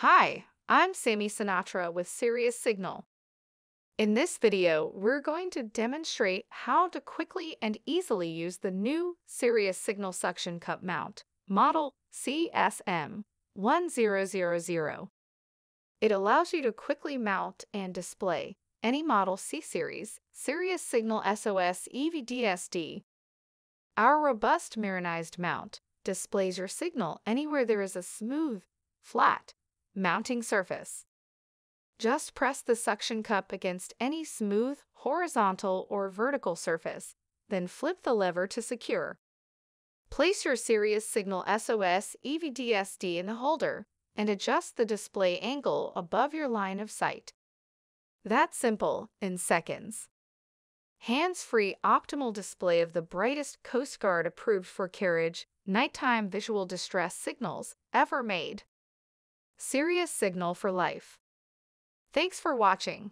Hi, I'm Sammy Sinatra with Sirius Signal. In this video, we're going to demonstrate how to quickly and easily use the new Sirius Signal Suction Cup Mount, model CSM 1000. It allows you to quickly mount and display any model C-Series, Sirius Signal SOS EVDSD. Our robust marinized mount displays your signal anywhere there is a smooth, flat, mounting surface. Just press the suction cup against any smooth, horizontal, or vertical surface, then flip the lever to secure. Place your Sirius Signal SOS EVDSD in the holder and adjust the display angle above your line of sight. That's simple in seconds. Hands-free optimal display of the brightest Coast Guard approved for carriage nighttime visual distress signals ever made. Sirius Signal for Life. Thanks for watching.